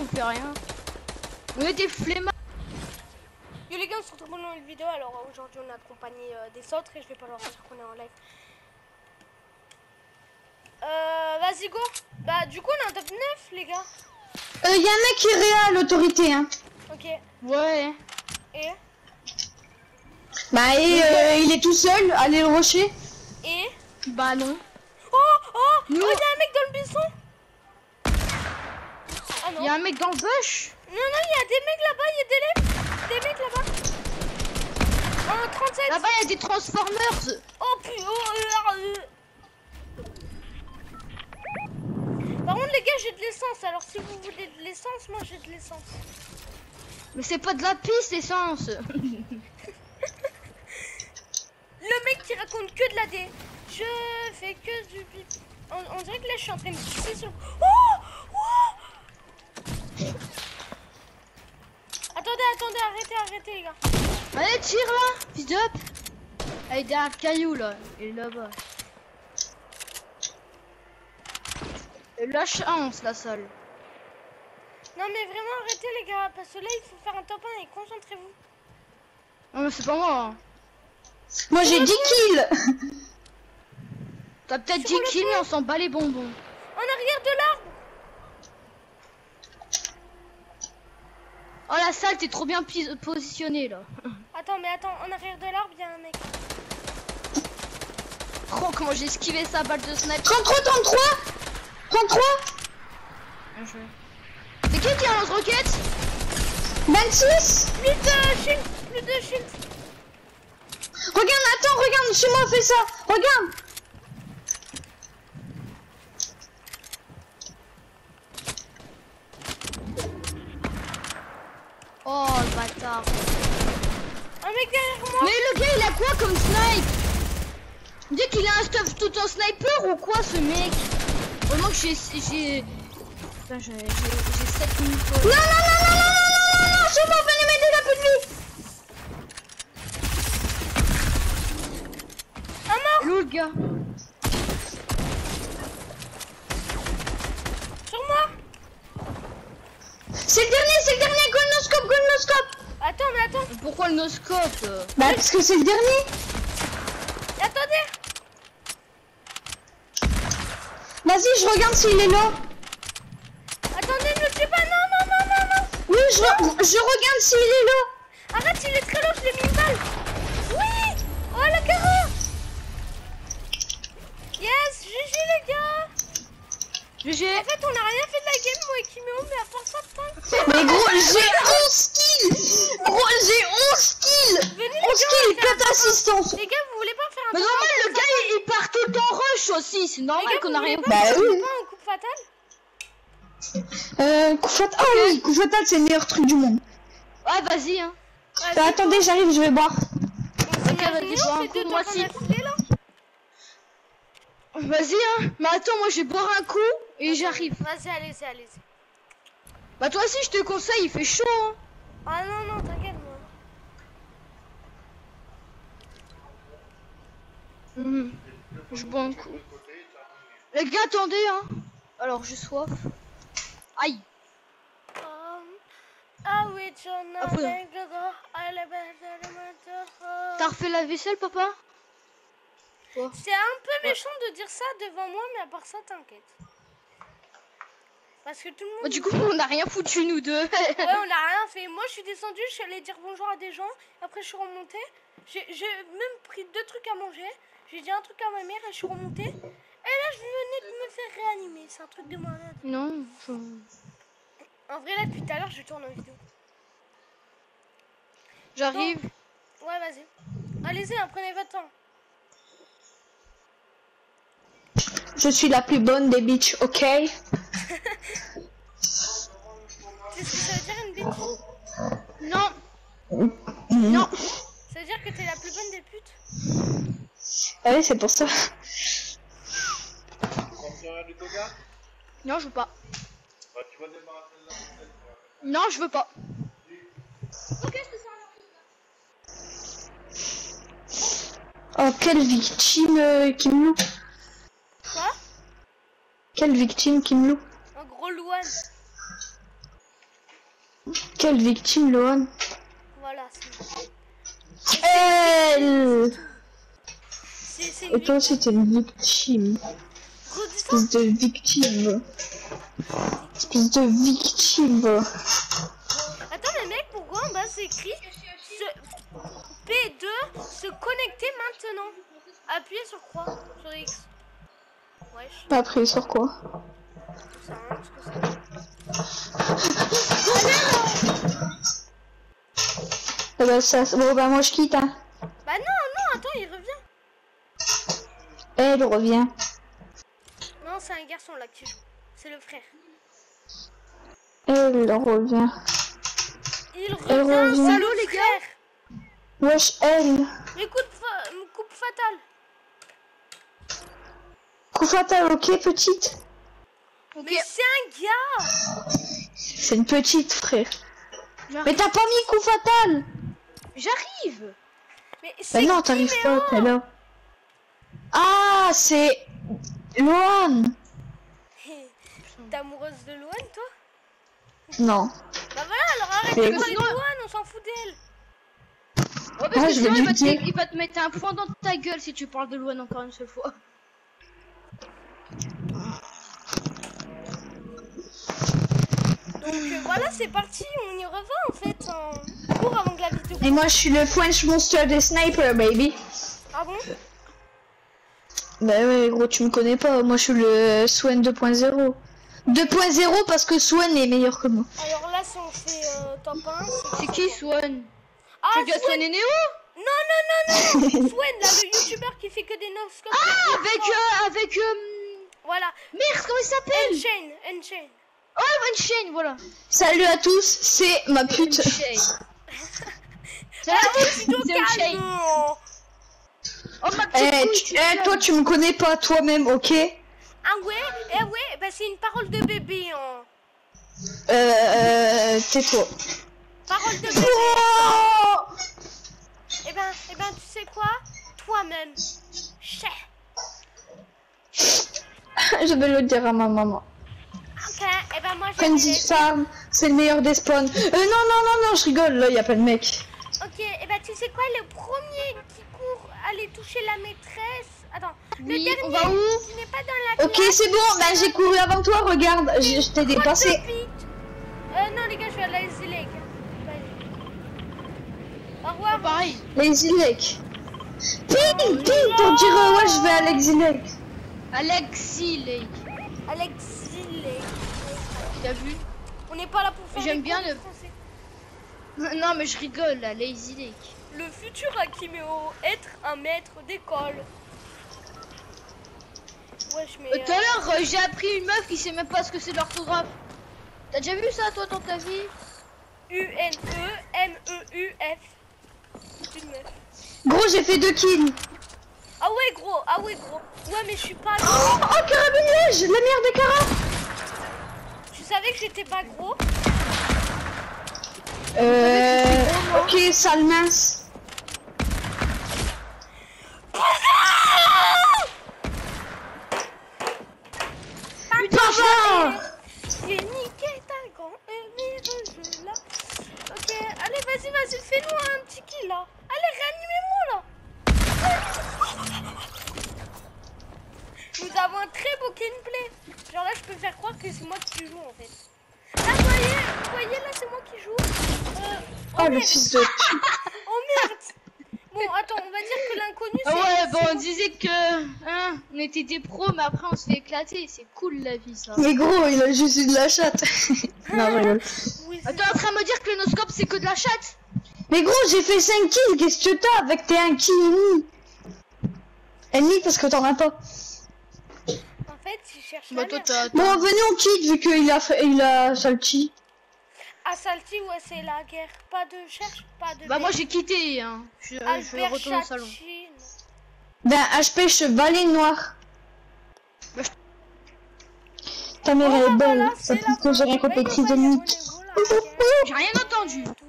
on fait rien. On est des flemmards. Yo les gars, on se retrouve dans une vidéo. Alors euh, aujourd'hui, on est accompagné euh, des autres et je vais pas leur dire qu'on est en live. Euh, vas-y, go. Bah, du coup, on est en top 9, les gars. Euh, y a un mec qui est réel, l'autorité, hein. Ok. Ouais. Et Bah, et euh, il est tout seul, allez le rocher. Et Bah non. Oh Oh Oh, y'a un mec dans le buisson Non. Il y a un mec dans le bush. Non, non, il y a des mecs là-bas, il y a des, mecs- des mecs là-bas. Oh, 37 Là-bas, il y a des Transformers. Oh putain oh. Par contre les gars j'ai de l'essence alors si vous voulez de l'essence moi j'ai de l'essence Mais c'est pas de la piste, essence. Le mec qui raconte que de la D Je fais que du pipi on, on dirait que là je suis en train de pisser sur Oh Attendez arrêtez arrêtez les gars Allez, tire là. Fils up. Allez, derrière le caillou là. Il est là-bas. Et la chance, la seule. Non mais vraiment arrêtez les gars parce que là il faut faire un top 1 et concentrez-vous Non, mais c'est pas moi. hein. Moi, j'ai 10 kills. T'as peut-être 10 Sur le kills, mais on s'en bat les bonbons. En arrière de l'arbre Oh, la salle, t'es trop bien pis- positionné là. Attends mais attends en arrière de l'arbre il y a un mec Oh, comment j'ai esquivé sa balle de sniper. 33, 33 33 Bien joué. C'est qui qui a un lance-roquette 26 Plus de shield Plus de shield Regarde, attends, regarde, chez moi, fais ça. Regarde. Oh, le bâtard. Un mec derrière moi Mais le gars, il a quoi comme snipe? Dis qu'il a un stuff tout en sniper ou quoi, ce mec? Vraiment que j'ai... j'ai... Putain, j'ai j'ai 7 minutes. Non, non, non, non, non, non, non, non, chez moi, venez m'aider, la plus de vie. Un mort le gars Sur moi C'est le dernier, c'est le dernier. Attends mais attends. Pourquoi le noscope euh Bah, parce que c'est le dernier. Attendez. Vas-y, je regarde s'il est là. Attendez ne le tuez pas. Non non non non non. Oui, je, re- je regarde s'il est là. Arrête il est très loin je lui ai mis une balle. Oui. Oh le carreau Yes GG les gars. GG En fait on a rien fait de la game moi et Kimio mais à part ça putain Mais gros, j'ai 11 kills. Gros, j'ai 11 kills. Venez les 11 gars kills, on va faire 4 assistances. Les gars vous voulez pas faire un Mais normal, le gars, il, il part tout le temps rush aussi. C'est Les normal gars, qu'on a rien pas Bah oui. top un, coup fatal Euh, coup fatal. Ah oui, coup fatal, c'est le meilleur truc du monde. Ouais, vas-y, hein. Bah, attendez, j'arrive, je vais boire. on Ok, vas-y, bois un coup, moi aussi. Vas-y, hein. Mais attends, moi, je vais boire un coup et j'arrive. Vas-y allez-y allez-y Bah, toi aussi, je te conseille, il fait chaud, hein. Ah non non t'inquiète moi Mhm. Je bois un coup. Les gars, attendez, hein. Alors, j'ai soif. Aïe. Um. T'as refait la vaisselle, papa? Quoi? C'est un peu méchant de dire ça devant moi, mais à part ça, t'inquiète. Parce que tout le monde. Bah, Du coup, on n'a rien foutu, nous deux. Ouais, on a rien fait. Moi, je suis descendue, je suis allée dire bonjour à des gens. Après, je suis remontée. J'ai même pris deux trucs à manger. J'ai dit un truc à ma mère et je suis remontée. Et là, je venais de me faire réanimer. C'est un truc de malade. non. je- En vrai, là, depuis tout à l'heure, je tourne en vidéo. J'arrive. Ouais, vas-y. Allez-y, hein, prenez votre temps. Je suis la plus bonne des bitches, ok? Sais ce que ça veut dire une Non. Non. Ça veut dire que t'es la plus bonne des putes Ah oui, c'est pour ça. Non, je veux pas. Bah, tu vas débarrasser de la recette, quoi. Non, je veux pas. Oh, quelle victime, euh, Kim Lou. Quoi? Quelle victime, Kim Lou. Un Quelle victime, Lohan Voilà. Elle Et toi t'es une victime. Espèce de victime. Espèce de victime. Attends, mais mec, pourquoi en bas c'est écrit ce... P2 se connecter maintenant? Appuyez sur quoi? Sur X. Wesh, Après, sur quoi ça sert à rien ce que Eh ben, ça, Bon, bah, moi, je quitte, hein. Bah non, non, attends, il revient. Elle revient. Non, c'est un garçon là qui joue. C'est le frère. Elle revient. Il Elle revient, revient. c'est Allô, le les gars frère. Wesh, elle. De fa- coupe fatale. Coup fatal, ok, petite? Mais c'est un gars C'est une petite, frère. Mais t'as pas mis coup fatal? J'arrive. Mais Bah c'est non, t'arrives pas, t'es là. Ah, c'est... Lohan T'es amoureuse de Loan, toi? Non. Bah voilà, alors arrête de parler de Loan, on s'en fout d'elle. Oh, parce Ah, que je vais sinon, il va, te, il va te mettre un point dans ta gueule si tu parles de Luan encore une seule fois. Donc euh, voilà, c'est parti, on y revient en fait en cours avant que la vidéo. Et moi, je suis le French Monster des snipers, baby. Ah bon Bah ouais, gros, tu me connais pas. Moi, je suis le Swen 2.0. 2.0 parce que Swen est meilleur que moi. Alors là, si on fait euh, top 1, C'est qui Swan? Ah, Swan et Néo Non, non, non, non Swen, là, le youtubeur qui fait que des no-scopes. Ah, avec, euh, avec, euh... Voilà, Merde, comment il s'appelle? Enchain, Enchain. Oh, Unchain, voilà. Salut à tous, c'est ma pute. Unchain. Ah, plutôt C'est calme Unchain. Oh, ma petite Eh, tu- eh, toi, tu me connais pas toi-même, ok? Euh, Ah ouais? Eh ouais, bah c'est une parole de bébé, hein. euh, tais-toi. Parole de bébé. Oh Eh ben, eh ben, tu sais quoi? Toi-même. Chais. Je vais le dire à ma maman. Ok, eh ben moi je vais Frenzy. Farm, c'est le meilleur des spawns. Euh, non, non, non, non, je rigole, là, y a pas de mec. Ok, eh ben tu sais quoi Le premier qui court aller toucher la maîtresse. Attends, le dernier on va où qui n'est pas dans la Ok, c'est bon, bah j'ai couru avant toi, regarde, je, je t'ai dépassé. Euh, non, les gars, je vais à la. Bye. Au revoir. Pareil. Lazy Lake. Ping, ping, pour dire euh, ouais, je vais à Lazy Lake. Alexis Lake. Alexis Lake. T'as vu? On n'est pas là pour faire J'aime bien le- français. Non, mais je rigole, la Lazy Lake. Le futur Akimeo, être un maître d'école. Wesh, mais. Euh, Tout à l'heure, euh, j'ai appris une meuf qui sait même pas ce que c'est l'orthographe. T'as déjà vu ça, toi, dans ta vie? U-N-E-M-E-U-F. Une meuf. Gros, j'ai fait deux kills. Ah ouais, gros, ah ouais, gros. Ouais, mais je suis pas Oh, gros. oh carabinier, la merde des carabes. Tu savais que j'étais pas gros? Euh, ok, sale mince. J'ai niqué ta là. Ok, allez, vas-y, vas-y, fais-nous un petit kill là. Allez, réanimez-moi là. Nous avons un très beau gameplay. Genre là, je peux faire croire que c'est moi qui joue en fait. Là, vous voyez, vous voyez là, c'est moi qui joue. Euh, oh, Oh, le fils de pute. Oh merde. Bon, attends, on va dire que l'inconnu c'est. Ah ouais, bon, on disait que hein, on était des pros, mais après on se fait éclater. C'est cool la vie, ça. Mais gros, il a juste eu de la chatte. non, je rigole. Oui, Attends, en train de me dire que le noscope c'est que de la chatte Mais gros, j'ai fait 5 kills, qu'est-ce que t'as avec tes 1 kill et demi parce que t'en as pas. En fait, il cherche Bah, toi. Bon, venez, on quitte vu qu'il a, fait- il a salty. À Salty, ouais, c'est la guerre. Pas de cherche, pas de. Bah, moi j'ai quitté, hein. Je, je retourner au salon. Ben, HP chevalet noir. Ta mère Oh, est bah, belle, voilà, ça que j'ai la guerre. J'ai rien entendu. Tout